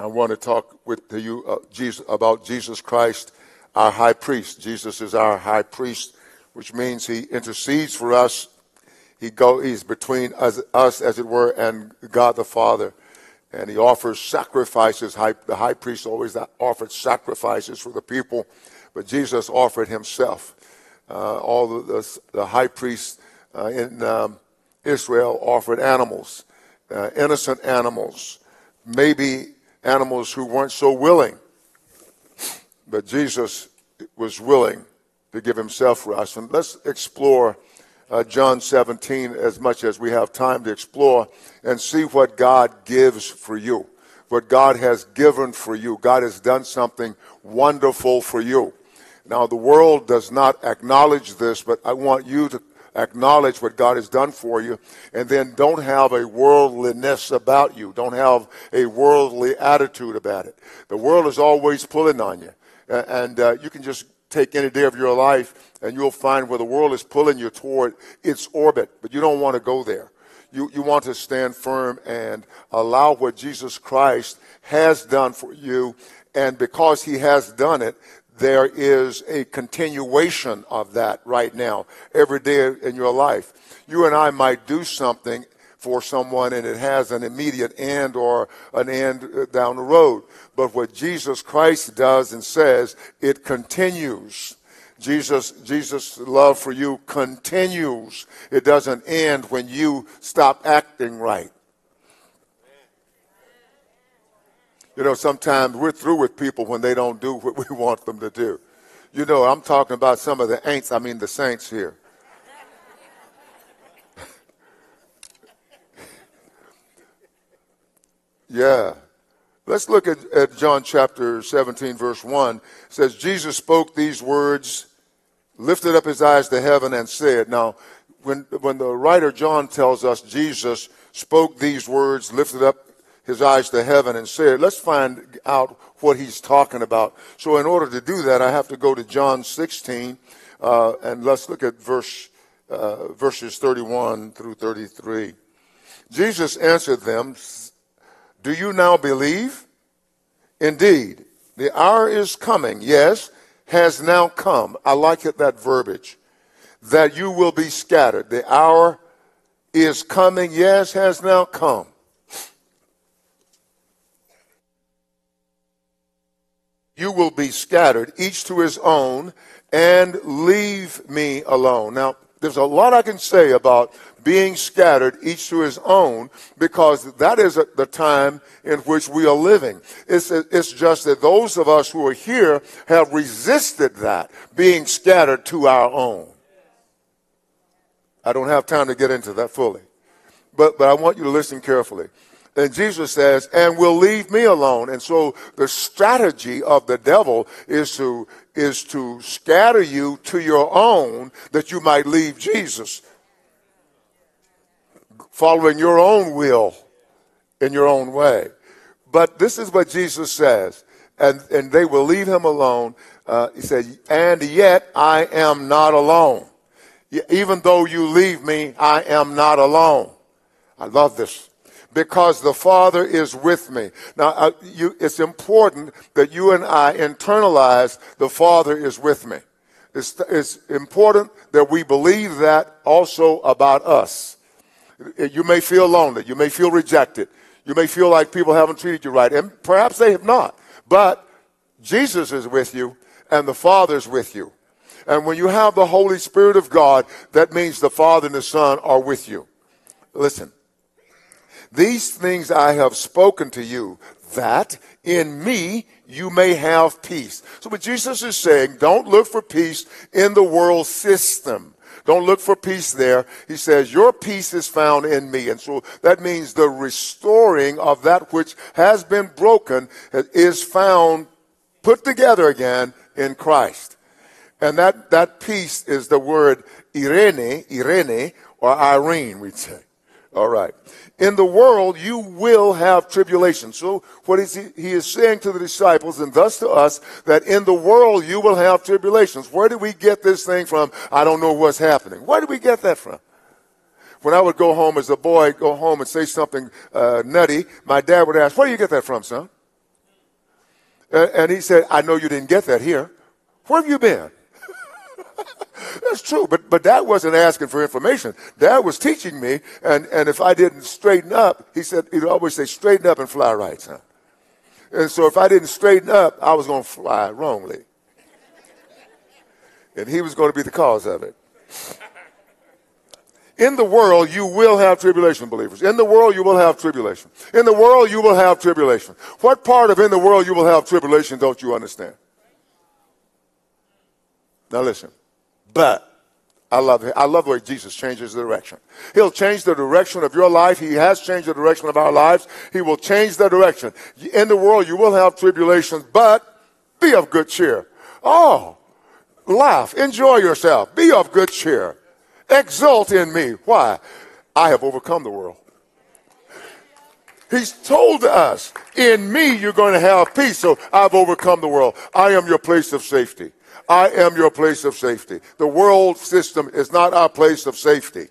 I want to talk with you uh, Jesus, about Jesus Christ, our high priest. Jesus is our high priest, which means he intercedes for us. He go, he's between us, us, as it were, and God the Father. And he offers sacrifices. High, the high priest always offered sacrifices for the people, but Jesus offered himself. Uh, all the, the, the, high priests uh, in um, Israel offered animals, uh, innocent animals, maybe animals who weren't so willing. But Jesus was willing to give himself for us. And let's explore uh, John 17 as much as we have time to explore and see what God gives for you, what God has given for you. God has done something wonderful for you. Now, the world does not acknowledge this, but I want you to acknowledge what God has done for you, and then don't have a worldliness about you. Don't have a worldly attitude about it. The world is always pulling on you, and uh, you can just take any day of your life, and you'll find where the world is pulling you toward its orbit, but you don't want to go there. You, you want to stand firm and allow what Jesus Christ has done for you. And because he has done it, there is a continuation of that right now, every day in your life. You and I might do something for someone and it has an immediate end or an end uh, down the road. But what Jesus Christ does and says, it continues. Jesus, Jesus' love for you continues. It doesn't end when you stop acting right. You know, sometimes we're through with people when they don't do what we want them to do. You know, I'm talking about some of the ain'ts, I mean the saints here. yeah. Let's look at, at John chapter 17, verse 1. It says, Jesus spoke these words, lifted up his eyes to heaven, and said, Now, when, when the writer John tells us Jesus spoke these words, lifted up his eyes to heaven and said, let's find out what he's talking about. So in order to do that, I have to go to John 16, uh, and let's look at verse, uh, verses 31 through 33. Jesus answered them, do you now believe? Indeed, the hour is coming, yes, has now come. I like it, that verbiage. That you will be scattered. The hour is coming, yes, has now come you will be scattered, each to his own, and leave me alone. Now, there's a lot I can say about being scattered, each to his own, because that is the time in which we are living. It's, it's just that those of us who are here have resisted that, being scattered to our own. I don't have time to get into that fully. But, but I want you to listen carefully. And Jesus says, and will leave me alone. And so the strategy of the devil is to, is to scatter you to your own that you might leave Jesus. Following your own will in your own way. But this is what Jesus says. And, and they will leave him alone. Uh, he said, and yet I am not alone. Even though you leave me, I am not alone. I love this because the Father is with me. Now, uh, you, it's important that you and I internalize the Father is with me. It's, it's important that we believe that also about us. You may feel lonely. You may feel rejected. You may feel like people haven't treated you right. And perhaps they have not. But Jesus is with you and the Father is with you. And when you have the Holy Spirit of God, that means the Father and the Son are with you. Listen, these things I have spoken to you, that in me you may have peace. So what Jesus is saying, don't look for peace in the world system. Don't look for peace there. He says, Your peace is found in me. And so that means the restoring of that which has been broken is found, put together again in Christ. And that, that peace is the word Irene, Irene, or Irene, we'd say. All right. In the world, you will have tribulation. So what is he, he is saying to the disciples and thus to us that in the world you will have tribulations. Where did we get this thing from? I don't know what's happening. Where did we get that from? When I would go home as a boy, go home and say something uh, nutty, my dad would ask, where do you get that from, son? And, and he said, I know you didn't get that here. Where have you been? That's true, but, but dad wasn't asking for information. Dad was teaching me, and, and if I didn't straighten up, he said, he'd always say, straighten up and fly right, son. And so if I didn't straighten up, I was going to fly wrongly. And he was going to be the cause of it. In the world, you will have tribulation, believers. In the world, you will have tribulation. In the world, you will have tribulation. What part of in the world you will have tribulation don't you understand? Now listen. But I love it. I love the way Jesus changes the direction. He'll change the direction of your life. He has changed the direction of our lives. He will change the direction. In the world, you will have tribulations, but be of good cheer. Oh, laugh, enjoy yourself, be of good cheer. Exult in me. Why? I have overcome the world. He's told us, in me you're going to have peace. So I've overcome the world. I am your place of safety. I am your place of safety. The world system is not our place of safety.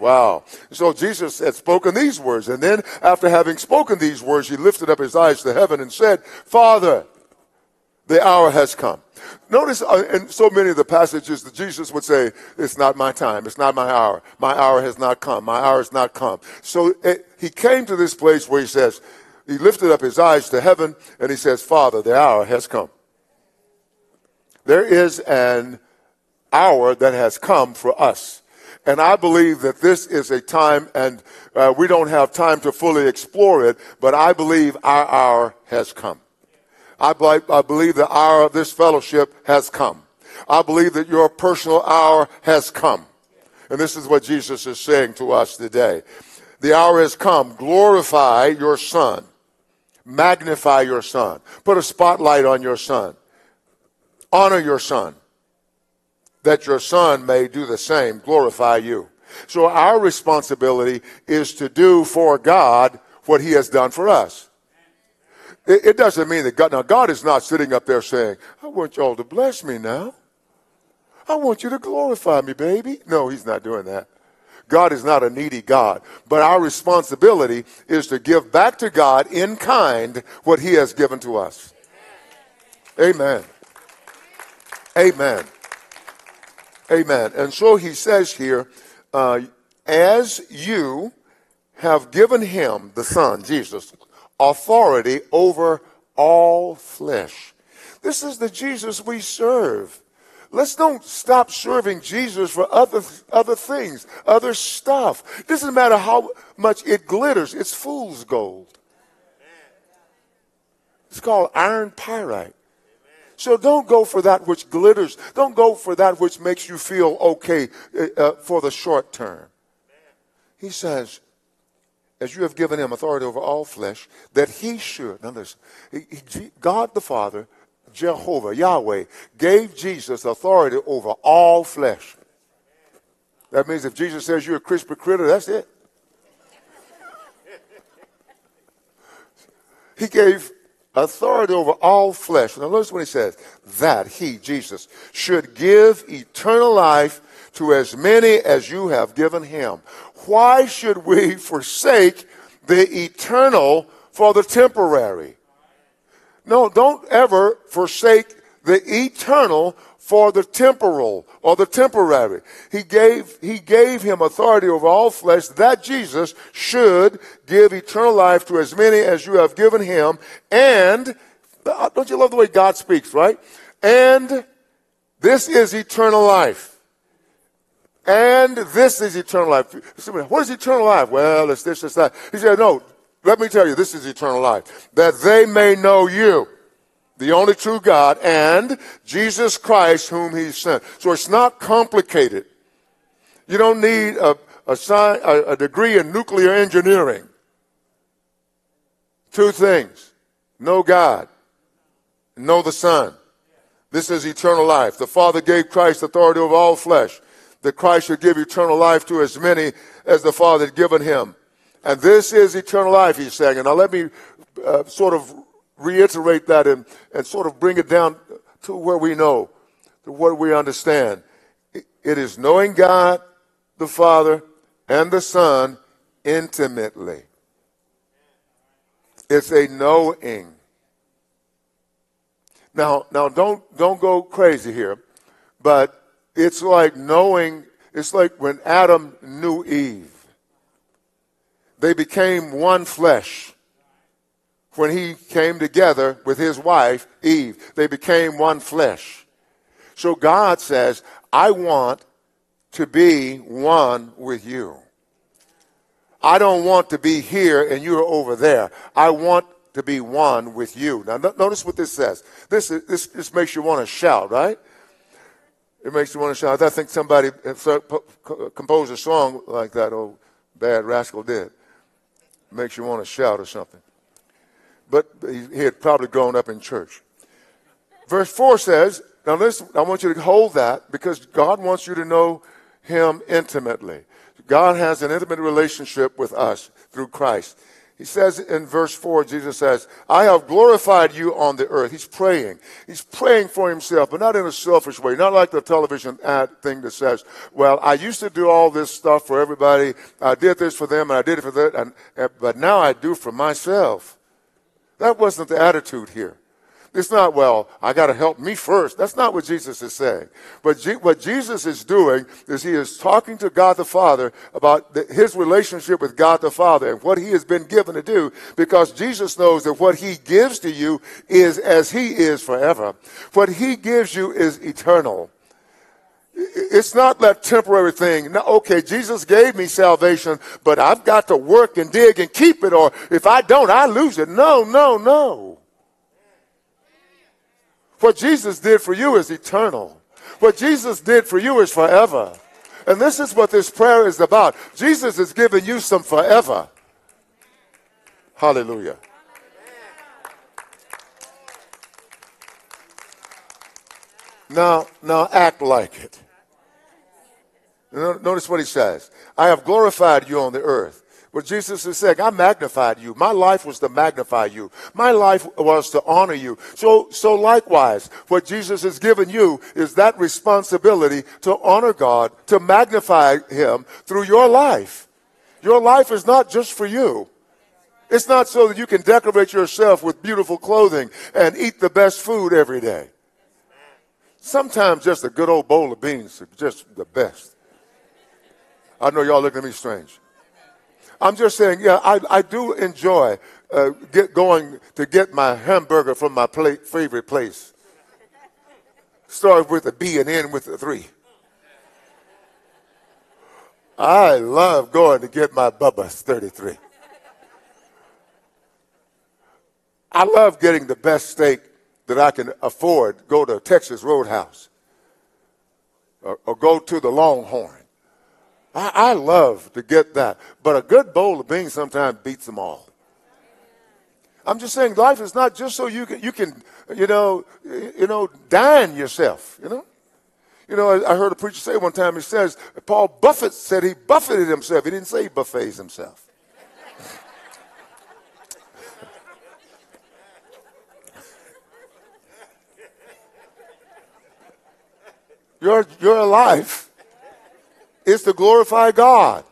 Wow. So Jesus had spoken these words. And then after having spoken these words, he lifted up his eyes to heaven and said, Father, the hour has come. Notice uh, in so many of the passages that Jesus would say, It's not my time. It's not my hour. My hour has not come. My hour has not come. So it, he came to this place where he says, He lifted up his eyes to heaven and he says, Father, the hour has come. There is an hour that has come for us. And I believe that this is a time, and uh, we don't have time to fully explore it, but I believe our hour has come. I, I believe the hour of this fellowship has come. I believe that your personal hour has come. And this is what Jesus is saying to us today. The hour has come. Glorify your son. Magnify your son. Put a spotlight on your son. Honor your son. That your son may do the same. Glorify you. So our responsibility is to do for God what he has done for us. It, it doesn't mean that God, now God is not sitting up there saying, I want y'all to bless me now. I want you to glorify me, baby. No, he's not doing that. God is not a needy God. But our responsibility is to give back to God in kind what he has given to us. Amen. Amen. Amen. And so he says here, uh, as you have given him, the Son, Jesus, authority over all flesh. This is the Jesus we serve. Let's don't stop serving Jesus for other, other things, other stuff. Doesn't matter how much it glitters, it's fool's gold. It's called iron pyrite. So don't go for that which glitters. Don't go for that which makes you feel okay uh, uh for the short term. He says, as you have given him authority over all flesh, that he should, now listen, God the Father, Jehovah, Yahweh, gave Jesus authority over all flesh. That means if Jesus says you're a crispy critter, that's it. he gave authority over all flesh. Now notice what he says, that he, Jesus, should give eternal life to as many as you have given him. Why should we forsake the eternal for the temporary? No, don't ever forsake the eternal for the temporal or the temporary. He gave, he gave him authority over all flesh that Jesus should give eternal life to as many as you have given him. And, uh, don't you love the way God speaks, right? And this is eternal life and this is eternal life. What is eternal life? Well, it's this, it's that. He said, no, let me tell you, this is eternal life. That they may know you, the only true God, and Jesus Christ whom he sent. So it's not complicated. You don't need a, a, a, a degree in nuclear engineering. Two things. Know God. Know the Son. This is eternal life. The Father gave Christ authority over all flesh that Christ should give eternal life to as many as the Father had given him. And this is eternal life, he's saying. And now let me uh, sort of reiterate that and, and sort of bring it down to where we know, to what we understand. It is knowing God, the Father, and the Son intimately. It's a knowing. Now, now don't, don't go crazy here, but it's like knowing, it's like when Adam knew Eve. They became one flesh. When he came together with his wife, Eve, they became one flesh. So God says, I want to be one with you. I don't want to be here and you're over there. I want to be one with you. Now, notice what this says. This, this, this makes you want to shout, right? It makes you want to shout. I think somebody uh, composed a song like that old bad rascal did. It makes you want to shout or something. But he had probably grown up in church. Verse 4 says, now listen, I want you to hold that because God wants you to know him intimately. God has an intimate relationship with us through Christ. He says in verse 4, Jesus says, I have glorified you on the earth. He's praying. He's praying for himself, but not in a selfish way, not like the television ad thing that says, Well, I used to do all this stuff for everybody. I did this for them, and I did it for that, and, but now I do for myself. That wasn't the attitude here. It's not, well, I got to help me first. That's not what Jesus is saying. But G- what Jesus is doing is he is talking to God the Father about the, his relationship with God the Father and what he has been given to do because Jesus knows that what he gives to you is as he is forever. What he gives you is eternal. It's not that temporary thing. No, okay, Jesus gave me salvation, but I've got to work and dig and keep it, or if I don't, I lose it. No, no, no. What Jesus did for you is eternal. What Jesus did for you is forever. And this is what this prayer is about. Jesus is giving you some forever. Hallelujah. Now, now act like it. Notice what he says. I have glorified you on the earth. What Jesus is saying, I magnified you. My life was to magnify you. My life was to honor you. So, so likewise, what Jesus has given you is that responsibility to honor God, to magnify Him through your life. Your life is not just for you. It's not so that you can decorate yourself with beautiful clothing and eat the best food every day. Sometimes just a good old bowl of beans is just the best. I know y'all looking at me strange. I'm just saying, yeah, I, I do enjoy uh, get going to get my hamburger from my plate, favorite place. Start with a B and end with a three. I love going to get my Bubba's 33. I love getting the best steak that I can afford. Go to Texas Roadhouse or, or go to the Longhorn. I, I love to get that. But a good bowl of beans sometimes beats them all. I'm just saying life is not just so you can, you can, you know, you know, dine yourself, you know. You know, I, heard a preacher say one time, he says, Paul Buffett said he buffeted himself. He didn't say he buffets himself. your, your life is to glorify God.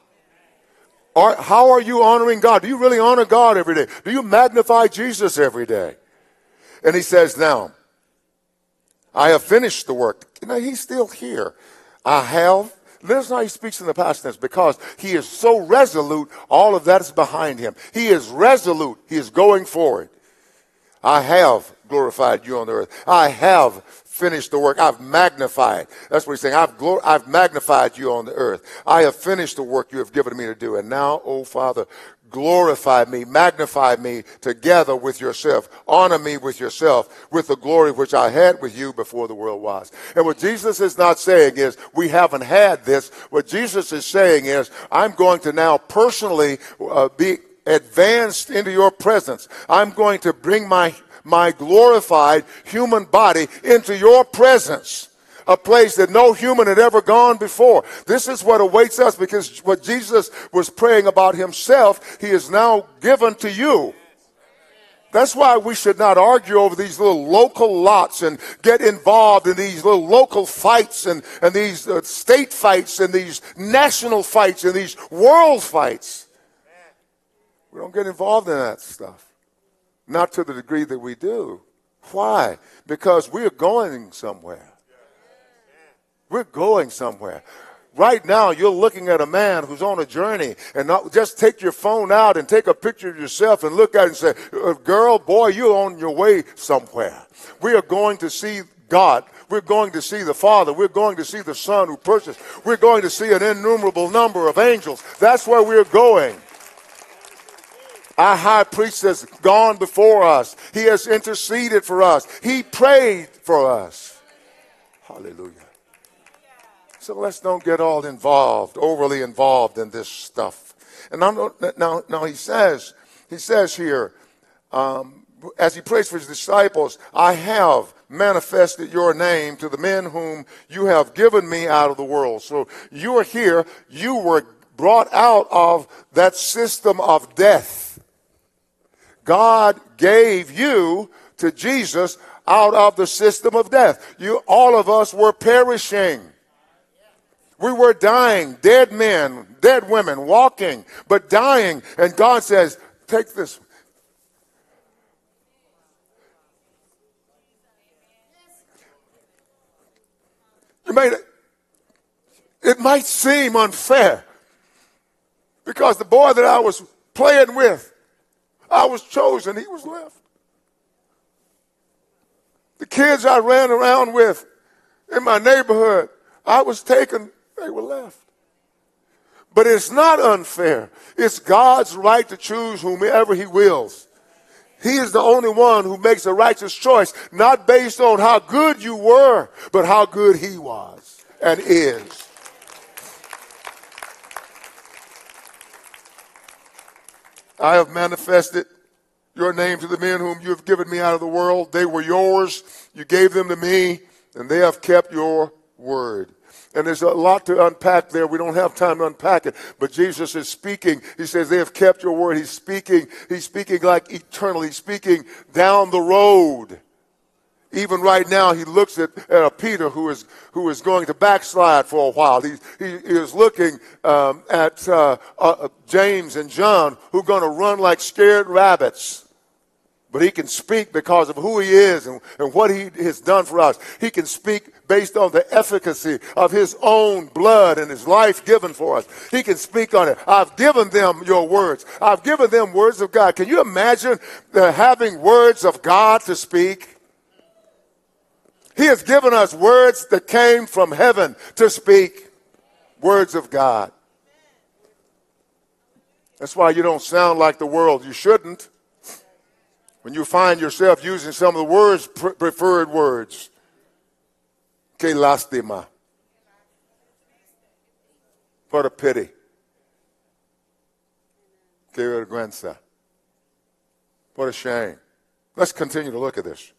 Are, how are you honoring God? Do you really honor God every day? Do you magnify Jesus every day? And he says, Now, I have finished the work. Know, he's still here. I have. Listen how he speaks in the past tense because he is so resolute, all of that is behind him. He is resolute. He is going forward. I have glorified you on the earth. I have finished the work. I've magnified. That's what he's saying. I've, glor- I've magnified you on the earth. I have finished the work you have given me to do. And now, oh Father, glorify me, magnify me together with yourself, honor me with yourself, with the glory which I had with you before the world was. And what Jesus is not saying is, we haven't had this. What Jesus is saying is, I'm going to now personally uh, be advanced into your presence. I'm going to bring my my glorified human body into your presence a place that no human had ever gone before. This is what awaits us because what Jesus was praying about himself, he is now given to you. That's why we should not argue over these little local lots and get involved in these little local fights and, and these uh, state fights and these national fights and these world fights. We don't get involved in that stuff. Not to the degree that we do. Why? Because we're going somewhere. We're going somewhere. Right now, you're looking at a man who's on a journey, and not, just take your phone out and take a picture of yourself and look at it and say, uh, Girl, boy, you're on your way somewhere. We are going to see God. We're going to see the Father. We're going to see the Son who purchased. We're going to see an innumerable number of angels. That's where we're going. Our high priest has gone before us. He has interceded for us. He prayed for us. Hallelujah. So let's don't get all involved, overly involved in this stuff. And now, now, now he says, he says here, um, as he prays for his disciples, I have manifested your name to the men whom you have given me out of the world. So you are here. You were brought out of that system of death. God gave you to Jesus out of the system of death. You, all of us were perishing. We were dying, dead men, dead women, walking, but dying. And God says, Take this. You made it. It might seem unfair because the boy that I was playing with, I was chosen, he was left. The kids I ran around with in my neighborhood, I was taken they were left. But it's not unfair. It's God's right to choose whomever He wills. He is the only one who makes a righteous choice, not based on how good you were, but how good He was and is. I have manifested your name to the men whom you have given me out of the world. They were yours. You gave them to me, and they have kept your word. And there's a lot to unpack there. We don't have time to unpack it. But Jesus is speaking. He says, They have kept your word. He's speaking. He's speaking like eternally. Speaking down the road. Even right now, he looks at, at a Peter who is, who is going to backslide for a while. He, he, is looking um, at uh, uh, James and John who are going to run like scared rabbits. But he can speak because of who he is and, and what he has done for us. He can speak based on the efficacy of his own blood and his life given for us. He can speak on it. I've given them your words. I've given them words of God. Can you imagine uh, having words of God to speak? He has given us words that came from heaven to speak. Words of God. That's why you don't sound like the world. You shouldn't when you find yourself using some of the words, preferred words. Que lástima. What a pity. Que vergüenza. What a shame. Let's continue to look at this.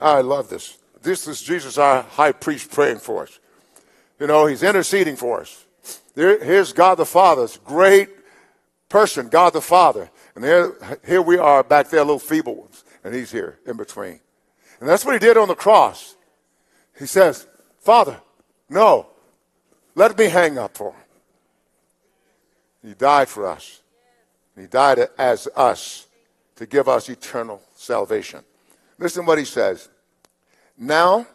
I love this. This is Jesus, our high priest, praying for us. You know, he's interceding for us. here's God the Father's great person, God the Father. And there, here we are back there, little feeble ones, and he's here in between. And that's what he did on the cross. He says, Father, no, let me hang up for him. He died for us. He died as us to give us eternal salvation. Listen what he says. Now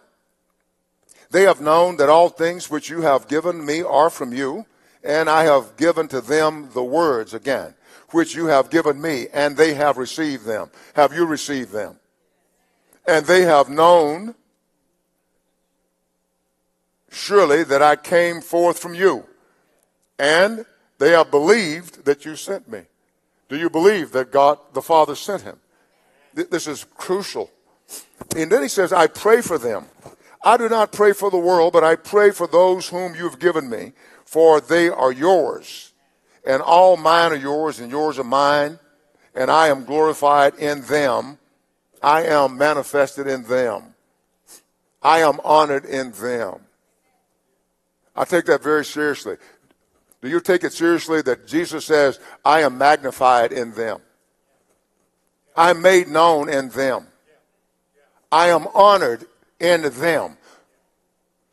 they have known that all things which you have given me are from you, and I have given to them the words again which you have given me, and they have received them. Have you received them? And they have known surely that I came forth from you, and they have believed that you sent me. Do you believe that God the Father sent him? This is crucial. And then he says, I pray for them. I do not pray for the world, but I pray for those whom you've given me, for they are yours and all mine are yours, and yours are mine, and I am glorified in them. I am manifested in them. I am honored in them. I take that very seriously. Do you take it seriously that Jesus says, I am magnified in them? I'm made known in them. I am honored in them.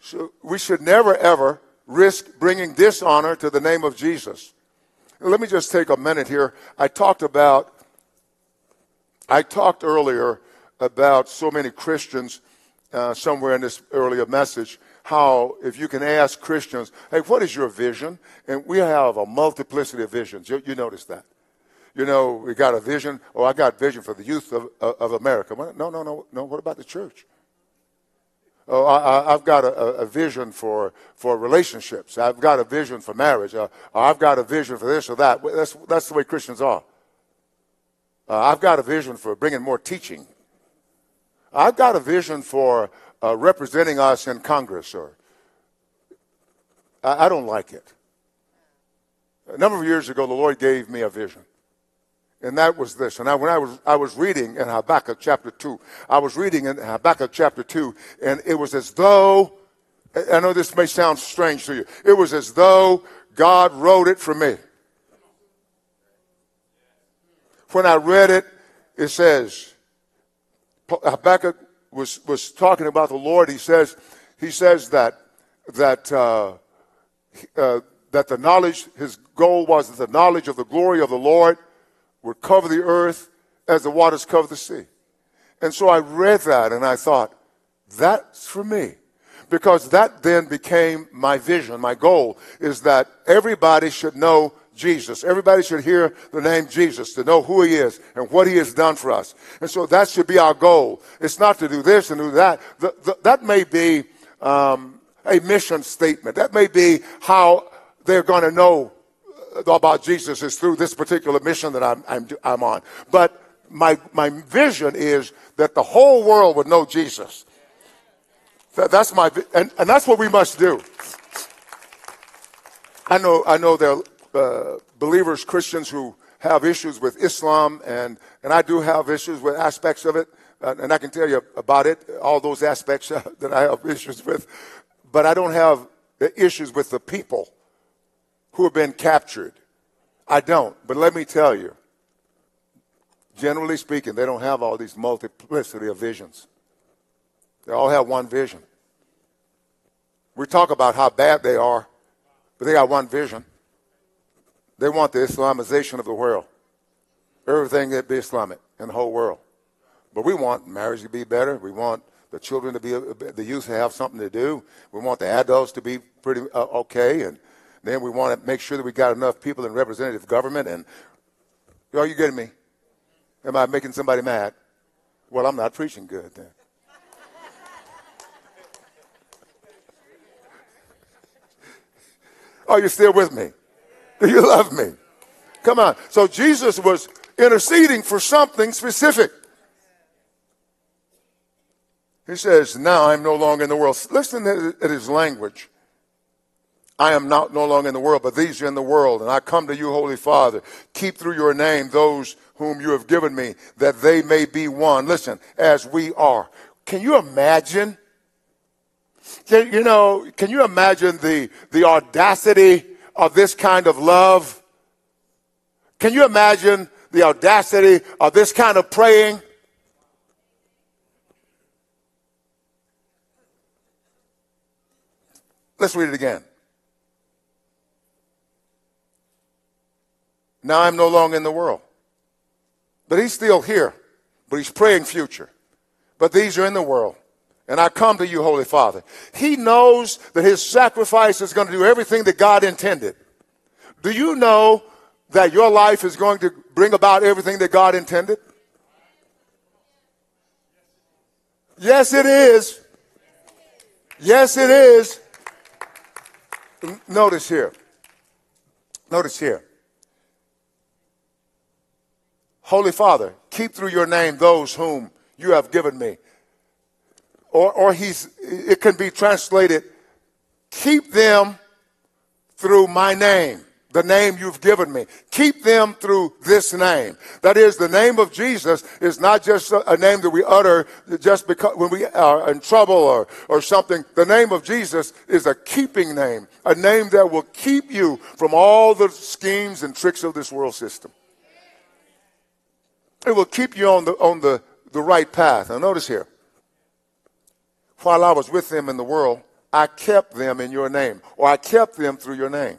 So we should never, ever risk bringing dishonor to the name of Jesus. Let me just take a minute here. I talked about, I talked earlier about so many Christians uh, somewhere in this earlier message how if you can ask Christians, hey, what is your vision? And we have a multiplicity of visions. You, you notice that. You know, we got a vision, oh, I got vision for the youth of, of America. No, no, no, no. What about the church? Oh, I, have got a, a, vision for, for relationships. I've got a vision for marriage. Uh, I've got a vision for this or that. That's, that's the way Christians are. Uh, I've got a vision for bringing more teaching. I've got a vision for uh, representing us in Congress. Or I, I don't like it. A number of years ago, the Lord gave me a vision and that was this. And I, when I was, I was reading in Habakkuk chapter 2, I was reading in Habakkuk chapter 2, and it was as though, I know this may sound strange to you, it was as though God wrote it for me. When I read it, it says, Habakkuk was, was talking about the Lord. He says, he says that, that, uh, uh, that the knowledge, his goal was the knowledge of the glory of the Lord would cover the earth as the waters cover the sea. And so I read that and I thought, that's for me. Because that then became my vision, my goal is that everybody should know Jesus. Everybody should hear the name Jesus to know who he is and what he has done for us. And so that should be our goal. It's not to do this and do that. The, the, that may be um, a mission statement. That may be how they're going to know about Jesus is through this particular mission that I'm, I'm, I'm on. But my, my vision is that the whole world would know Jesus. That, that's my, and, and that's what we must do. I know, I know there are uh, believers, Christians who have issues with Islam, and, and I do have issues with aspects of it, and I can tell you about it, all those aspects that I have issues with, but I don't have issues with the people who have been captured. I don't. But let me tell you, generally speaking, they don't have all these multiplicity of visions. They all have one vision. We talk about how bad they are, but they got one vision. They want the Islamization of the world. Everything that be Islamic in the whole world. But we want marriage to be better. We want the children to be, the youth to have something to do. We want the adults to be pretty uh, okay. And then we want to make sure that we got enough people in representative government. And are you getting me? Am I making somebody mad? Well, I'm not preaching good then. Are you still with me? Do you love me? Come on. So Jesus was interceding for something specific. He says, Now I'm no longer in the world. Listen to his language. I am not no longer in the world, but these are in the world. And I come to you, Holy Father. Keep through your name those whom you have given me, that they may be one. Listen, as we are. Can you imagine? Can, you know, can you imagine the, the audacity of this kind of love? Can you imagine the audacity of this kind of praying? Let's read it again. Now I'm no longer in the world. But he's still here. But he's praying future. But these are in the world. And I come to you, Holy Father. He knows that his sacrifice is going to do everything that God intended. Do you know that your life is going to bring about everything that God intended? Yes, it is. Yes, it is. Notice here. Notice here. Holy Father, keep through your name those whom you have given me. Or, or he's, it can be translated, keep them through my name, the name you've given me. Keep them through this name. That is, the name of Jesus is not just a, name that we utter just because when we are in trouble or, or something. The name of Jesus is a keeping name, a name that will keep you from all the schemes and tricks of this world system. It will keep you on the, on the, the right path. Now, notice here. While I was with them in the world, I kept them in your name, or I kept them through your name.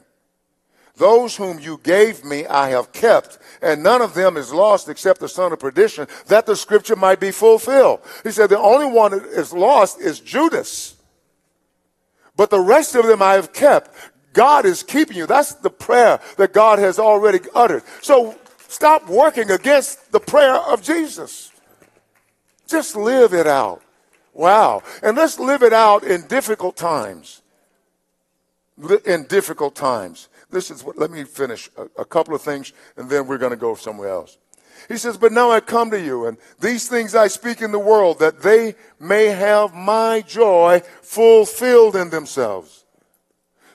Those whom you gave me I have kept, and none of them is lost except the son of perdition, that the scripture might be fulfilled. He said, The only one that is lost is Judas. But the rest of them I have kept. God is keeping you. That's the prayer that God has already uttered. So stop working against the prayer of Jesus. Just live it out. Wow. And let's live it out in difficult times. In difficult times. This is what, let me finish a, a couple of things and then we're going to go somewhere else. He says, But now I come to you, and these things I speak in the world, that they may have my joy fulfilled in themselves.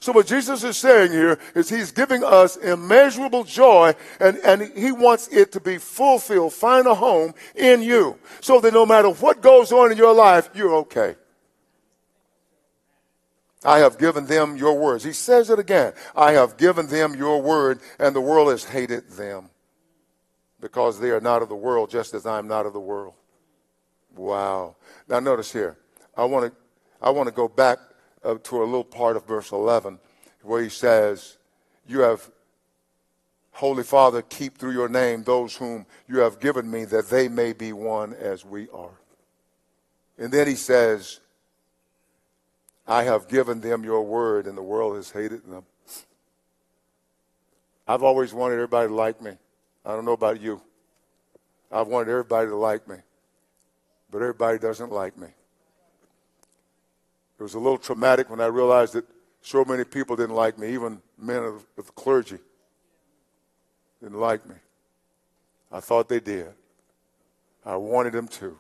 So what Jesus is saying here is he's giving us immeasurable joy and, and he wants it to be fulfilled, find a home in you. So that no matter what goes on in your life, you're okay. I have given them your words. He says it again. I have given them your word and the world has hated them because they are not of the world just as I am not of the world. Wow. Now notice here. I want to I want to go back uh, to a little part of verse 11 where he says, You have, Holy Father, keep through your name those whom you have given me, that they may be one as we are. And then he says, I have given them your word, and the world has hated them. I've always wanted everybody to like me. I don't know about you. I've wanted everybody to like me, but everybody doesn't like me. It was a little traumatic when I realized that so many people didn't like me, even men of, of the clergy didn't like me. I thought they did. I wanted them to.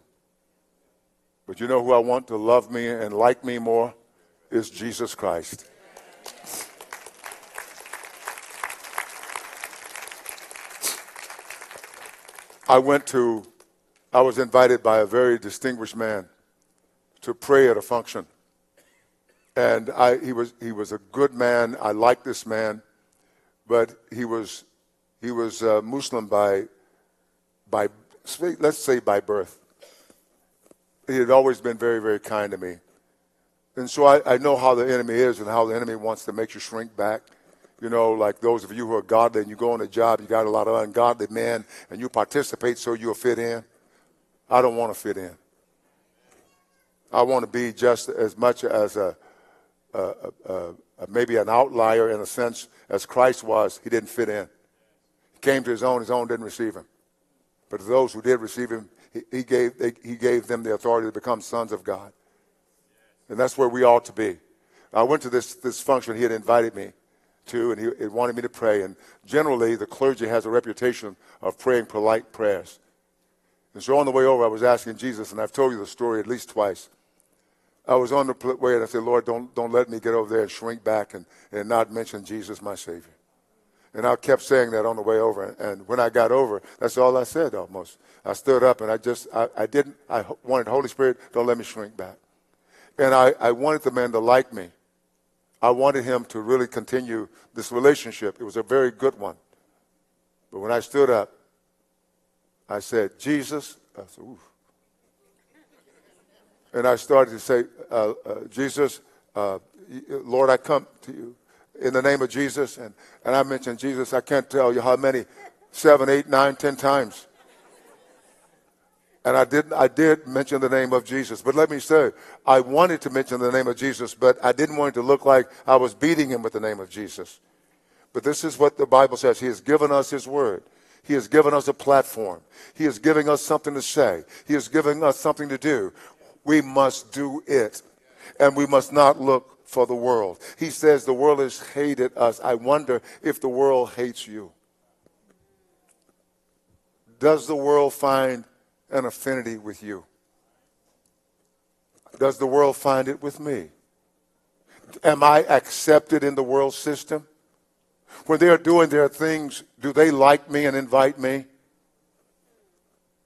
But you know who I want to love me and like me more? Is Jesus Christ. I went to, I was invited by a very distinguished man to pray at a function. And I, he, was, he was a good man. I liked this man, but he was, he was uh, Muslim by, by, let's say by birth. He had always been very, very kind to me. And so I, I know how the enemy is and how the enemy wants to make you shrink back. You know, like those of you who are godly and you go on a job, you got a lot of ungodly men, and you participate so you'll fit in. I don't want to fit in. I want to be just as much as a, maybe an outlier in a sense as Christ was. He didn't fit in. He came to his own, his own didn't receive him. But to those who did receive him, he, he gave, they, he gave them the authority to become sons of God. And that's where we ought to be. I went to this, this function he had invited me to, and he, he wanted me to pray. And generally, the clergy has a reputation of praying polite prayers. And so on the way over, I was asking Jesus, and I've told you the story at least twice. I was on the way and I said, Lord, don't, don't let me get over there and shrink back and, and not mention Jesus, my Savior. And I kept saying that on the way over. And when I got over, that's all I said almost. I stood up and I just, I, I didn't, I wanted Holy Spirit, don't let me shrink back. And I, I wanted the man to like me. I wanted him to really continue this relationship. It was a very good one. But when I stood up, I said, Jesus, I said, Oof and I started to say, uh, uh, Jesus, uh, Lord, I come to you in the name of Jesus. And, and I mentioned Jesus, I can't tell you how many, seven, eight, nine, ten times. And I did, I did mention the name of Jesus. But let me say, I wanted to mention the name of Jesus, but I didn't want it to look like I was beating him with the name of Jesus. But this is what the Bible says. He has given us his word. He has given us a platform. He is giving us something to say. He is giving us something to do we must do it. And we must not look for the world. He says the world has hated us. I wonder if the world hates you. Does the world find an affinity with you? Does the world find it with me? Am I accepted in the world system? When they're doing their things, do they like me and invite me?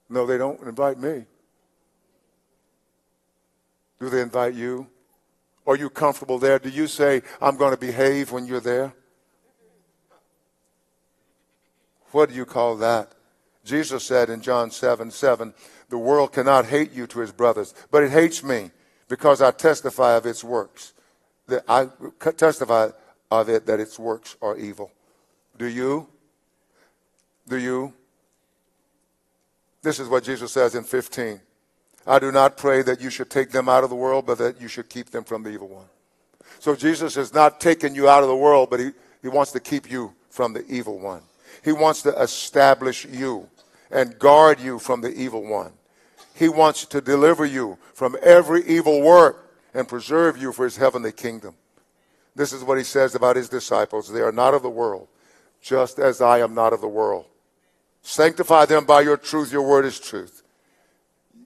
No, they don't invite me. Do they invite you? Are you comfortable there? Do you say, I'm going to behave when you're there? What do you call that? Jesus said in John 7 7, the world cannot hate you to his brothers, but it hates me because I testify of its works. That I testify of it that its works are evil. Do you? Do you? This is what Jesus says in 15. I do not pray that you should take them out of the world, but that you should keep them from the evil one. So Jesus has not taken you out of the world, but he, he wants to keep you from the evil one. He wants to establish you and guard you from the evil one. He wants to deliver you from every evil work and preserve you for his heavenly kingdom. This is what he says about his disciples. They are not of the world, just as I am not of the world. Sanctify them by your truth. Your word is truth.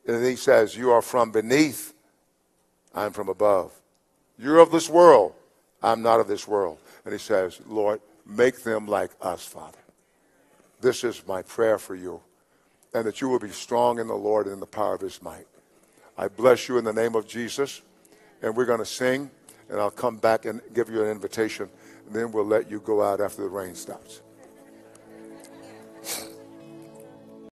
And he says, You are from beneath, I'm from above. You're of this world, I'm not of this world. And he says, Lord, make them like us, Father. This is my prayer for you, and that you will be strong in the Lord and in the power of his might. I bless you in the name of Jesus, and we're going to sing, and I'll come back and give you an invitation, and then we'll let you go out after the rain stops.